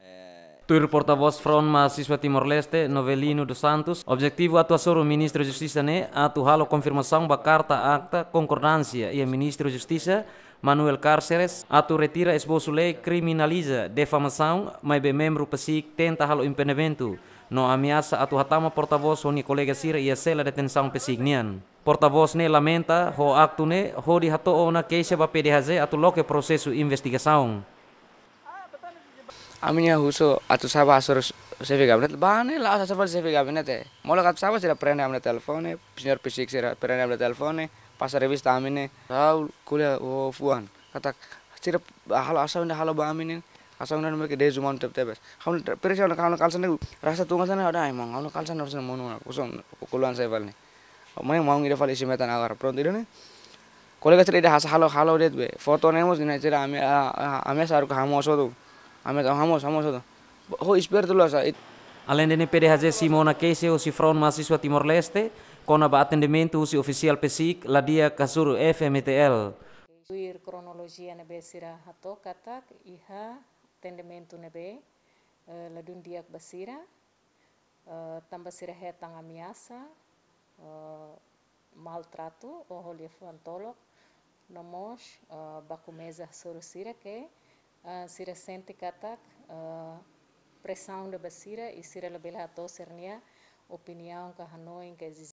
Eh, Tur portavoz Front Mahasiswa Timor Leste, Novelino dos Santos, objetivo atuação o Ministro da Justiça né, atu halo confirmação da carta acta concordância e o Ministro da Justiça Manuel Cárceres, atu retira esboço lei criminaliza defamação, mas bem membro PSIC tenta halo impedimento, no ameaça atu hatama portavoz honi Colega Sira e a cela detenção PSICnian. Portavoz ne lamenta, ho acto ne, ho di hato ona queixa ba PDHZ atu loke processo investigação. Aminia huso atu saba asur sevi gabinet. Bane la saba sevi gabinet mola kat saba sira prende amne telefone senior fisik sira prende amne telefone pas revista amine raul kuliah o fuan. Kata sira halo asa unda halo ba amine asa unda mereka de zuman tep tepes kamu perisa unda kamu kalsan rasa tunga sana ada emang kamu kalsan harus mono kusong kuluan saya valne Mai mau ngira fali simetan agar. Pronto ini kolega cerita hasa halo halo det be. Foto nemos dina cerita ame ame saru kamu sodo Ame hamos hamos itu. Ho isper dulu asa. Além de PDHZ Simona Keise, o Front Mahasiswa Timor-Leste, com a atendimento o oficial PSIC, la dia Kasuru FMTL. Ir kronologia nebe sira hato katak iha atendimento nebe ladun diak basira tamba sira hetang ameaça maltrato o holia fantolok nomos baku mesa soro sira que sira sente katak pressão da basira e sira lebih hato sernia opinião ka hanoi que